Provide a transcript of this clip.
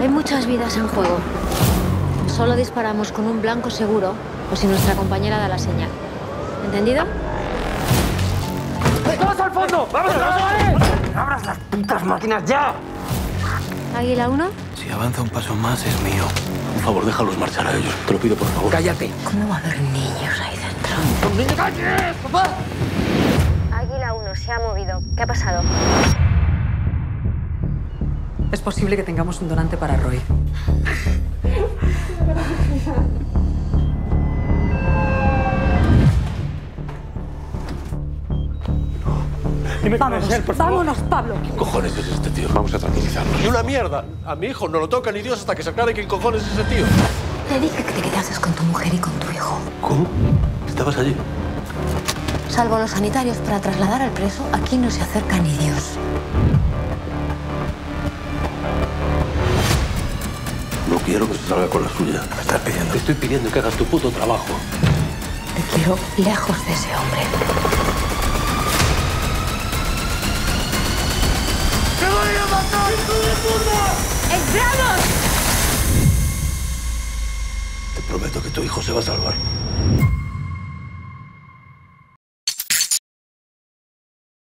Hay muchas vidas en juego. Solo disparamos con un blanco seguro o si nuestra compañera da la señal. ¿Entendido? ¡Vamos al fondo! ¡Vamos, vamos! ¡Abras las putas máquinas ya! Águila 1. Si avanza un paso más, es mío. Por favor, déjalos marchar a ellos. Te lo pido, por favor. ¡Cállate! ¿Cómo va a haber niños ahí dentro? ¡Cállate! ¡Papá! Águila 1 se ha movido. ¿Qué ha pasado? Es posible que tengamos un donante para Roy. Vámonos, vámonos, Pablo. ¿Qué cojones es este tío? Vamos a tranquilizarnos. Ni una mierda. A mi hijo no lo toca ni Dios hasta que se aclare quién cojones es ese tío. Te dije que te quedases con tu mujer y con tu hijo. ¿Cómo? ¿Estabas allí? Salvo los sanitarios para trasladar al preso, aquí no se acerca ni Dios. Quiero que se salga con la suya. Me estás pidiendo. Te estoy pidiendo que hagas tu puto trabajo. Te quiero lejos de ese hombre. ¡Te voy a matar, hijo de puta! ¡Esperamos! Te prometo que tu hijo se va a salvar.